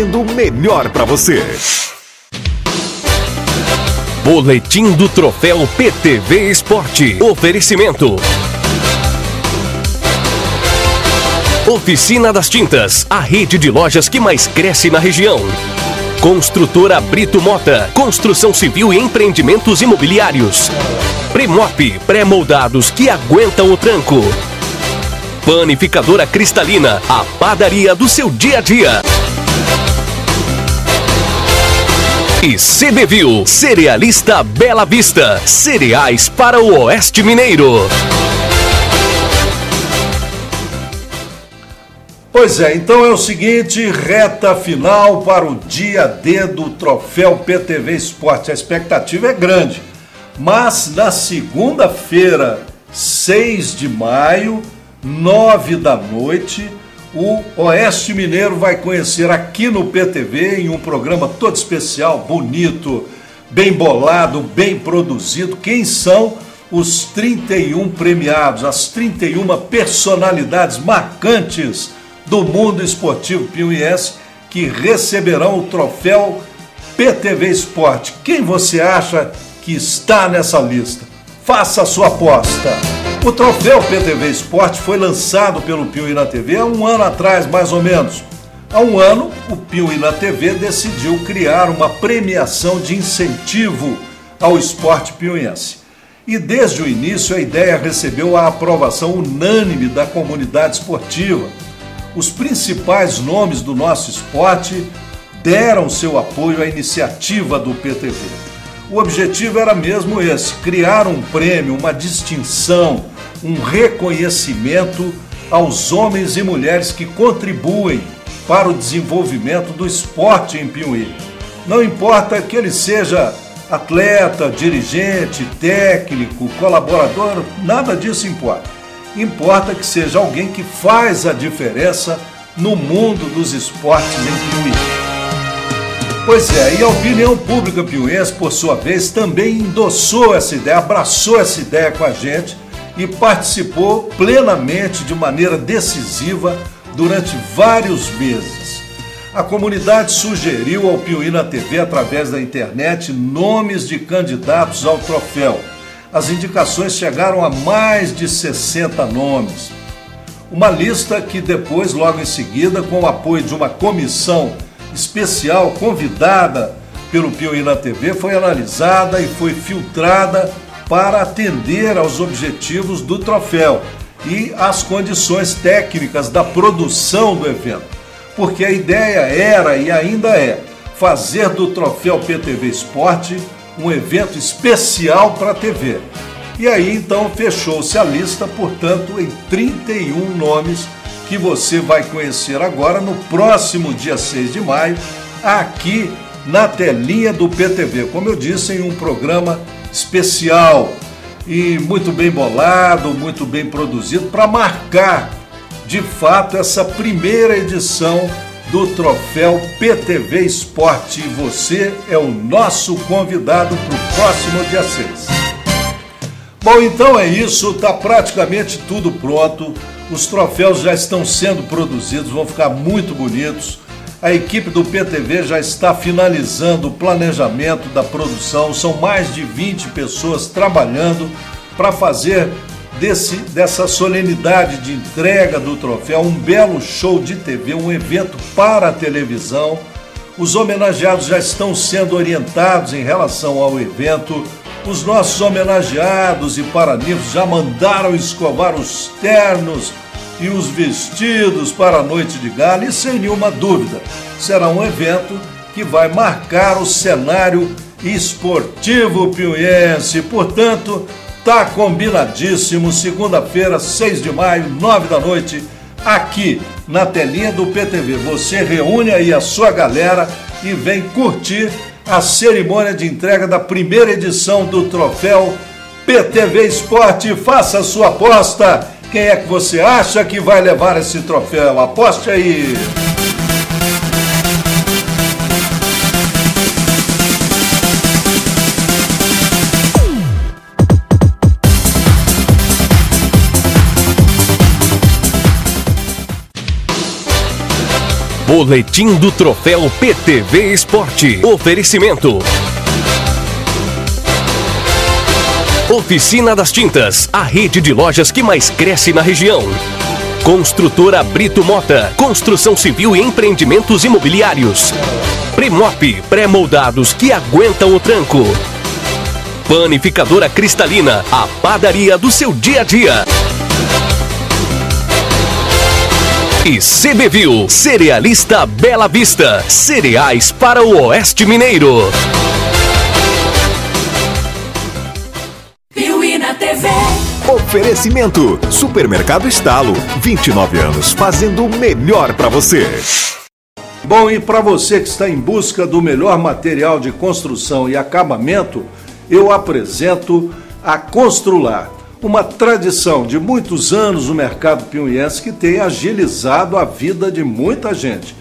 fazendo o melhor para você. Boletim do Troféu PTV Esporte. Oferecimento. Oficina das Tintas, a rede de lojas que mais cresce na região. Construtora Brito Mota, construção civil e empreendimentos imobiliários. Premop, pré-moldados que aguentam o tranco. Panificadora Cristalina, a padaria do seu dia a dia. E CBVIL, Cerealista Bela Vista, cereais para o Oeste Mineiro. Pois é, então é o seguinte, reta final para o dia D do troféu PTV Esporte. A expectativa é grande, mas na segunda-feira, 6 de maio, 9 da noite, o Oeste Mineiro vai conhecer aqui no PTV, em um programa todo especial, bonito, bem bolado, bem produzido, quem são os 31 premiados, as 31 personalidades marcantes do mundo esportivo piuiense que receberão o troféu PTV Esporte. Quem você acha que está nessa lista? Faça a sua aposta. O troféu PTV Esporte foi lançado pelo Piuí na TV há um ano atrás, mais ou menos. Há um ano, o Piuí na TV decidiu criar uma premiação de incentivo ao esporte piuiense. E desde o início a ideia recebeu a aprovação unânime da comunidade esportiva os principais nomes do nosso esporte deram seu apoio à iniciativa do PTV. O objetivo era mesmo esse: criar um prêmio, uma distinção, um reconhecimento aos homens e mulheres que contribuem para o desenvolvimento do esporte em Piuí. Não importa que ele seja atleta, dirigente, técnico, colaborador, nada disso importa Importa que seja alguém que faz a diferença no mundo dos esportes em Piuí. Pois é, e a opinião pública piuense, por sua vez, também endossou essa ideia, abraçou essa ideia com a gente e participou plenamente, de maneira decisiva, durante vários meses. A comunidade sugeriu ao Piuí na TV, através da internet, nomes de candidatos ao troféu as indicações chegaram a mais de 60 nomes. Uma lista que depois, logo em seguida, com o apoio de uma comissão especial convidada pelo Piauí na TV, foi analisada e foi filtrada para atender aos objetivos do troféu e às condições técnicas da produção do evento. Porque a ideia era e ainda é fazer do troféu PTV Esporte um evento especial para a TV. E aí então fechou-se a lista, portanto, em 31 nomes que você vai conhecer agora no próximo dia 6 de maio, aqui na telinha do PTV. Como eu disse, em um programa especial e muito bem bolado, muito bem produzido, para marcar de fato essa primeira edição do troféu PTV Esporte. E você é o nosso convidado para o próximo dia 6. Bom, então é isso, está praticamente tudo pronto. Os troféus já estão sendo produzidos, vão ficar muito bonitos. A equipe do PTV já está finalizando o planejamento da produção. São mais de 20 pessoas trabalhando para fazer desse, dessa solenidade de entrega do troféu, um belo show de TV, um evento para a televisão. Os homenageados já estão sendo orientados em relação ao evento. Os nossos homenageados e paranimos já mandaram escovar os ternos e os vestidos para a noite de gala e sem nenhuma dúvida, será um evento que vai marcar o cenário esportivo piuiense. Portanto, Tá combinadíssimo, segunda-feira, 6 de maio, 9 da noite, aqui na telinha do PTV. Você reúne aí a sua galera e vem curtir a cerimônia de entrega da primeira edição do troféu PTV Esporte. Faça sua aposta. Quem é que você acha que vai levar esse troféu? Aposte aí. Boletim do Troféu PTV Esporte. Oferecimento. Oficina das Tintas, a rede de lojas que mais cresce na região. Construtora Brito Mota, construção civil e empreendimentos imobiliários. Premop, pré-moldados que aguentam o tranco. Panificadora Cristalina, a padaria do seu dia a dia. E CBVIL, Cerealista Bela Vista, cereais para o Oeste Mineiro. Oferecimento: Supermercado Estalo. 29 anos fazendo o melhor para você. Bom, e para você que está em busca do melhor material de construção e acabamento, eu apresento a Constrular uma tradição de muitos anos no mercado piuiense que tem agilizado a vida de muita gente.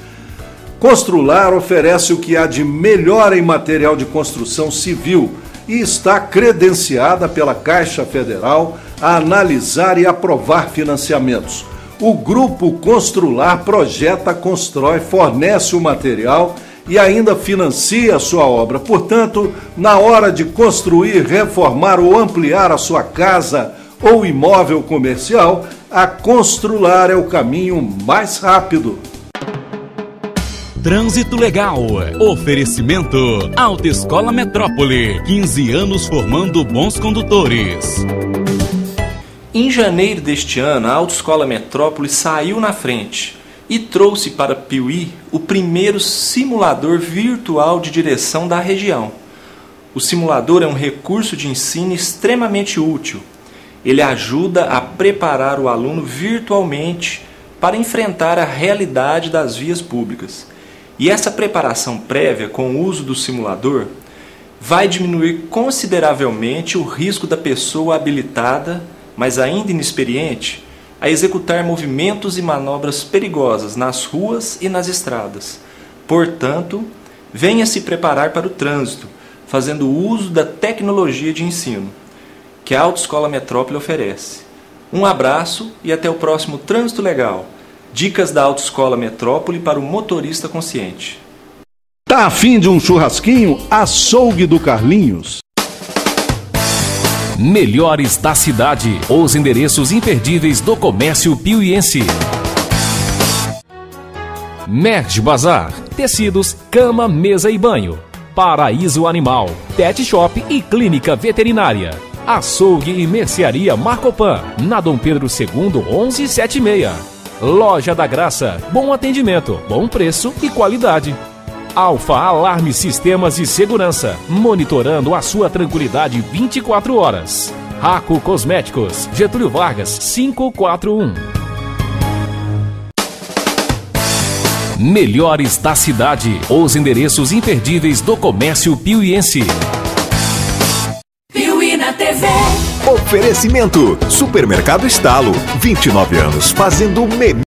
Constrular oferece o que há de melhor em material de construção civil e está credenciada pela Caixa Federal a analisar e aprovar financiamentos. O grupo Constrular projeta, constrói, fornece o material e ainda financia a sua obra. Portanto, na hora de construir, reformar ou ampliar a sua casa ou imóvel comercial, a Constrular é o caminho mais rápido. Trânsito Legal. Oferecimento. Autoescola Metrópole. 15 anos formando bons condutores. Em janeiro deste ano, a Autoescola Metrópole saiu na frente e trouxe para Piuí o primeiro simulador virtual de direção da região. O simulador é um recurso de ensino extremamente útil. Ele ajuda a preparar o aluno virtualmente para enfrentar a realidade das vias públicas. E essa preparação prévia com o uso do simulador vai diminuir consideravelmente o risco da pessoa habilitada, mas ainda inexperiente, a executar movimentos e manobras perigosas nas ruas e nas estradas. Portanto, venha se preparar para o trânsito, fazendo uso da tecnologia de ensino que a Autoescola Metrópole oferece. Um abraço e até o próximo Trânsito Legal. Dicas da Autoescola Metrópole para o motorista consciente. Tá afim de um churrasquinho? Açougue do Carlinhos. Melhores da cidade. Os endereços imperdíveis do comércio piuiense. Merge Bazar. Tecidos, cama, mesa e banho. Paraíso Animal. Pet Shop e Clínica Veterinária. Açougue e Mercearia Marcopan. Na Dom Pedro II, 1176. Loja da Graça. Bom atendimento, bom preço e qualidade. Alfa Alarme Sistemas de Segurança, monitorando a sua tranquilidade 24 horas. Raco Cosméticos, Getúlio Vargas, 541. Melhores da cidade. Os endereços imperdíveis do comércio piuiense. Oferecimento: Supermercado Estalo. 29 anos fazendo o melhor.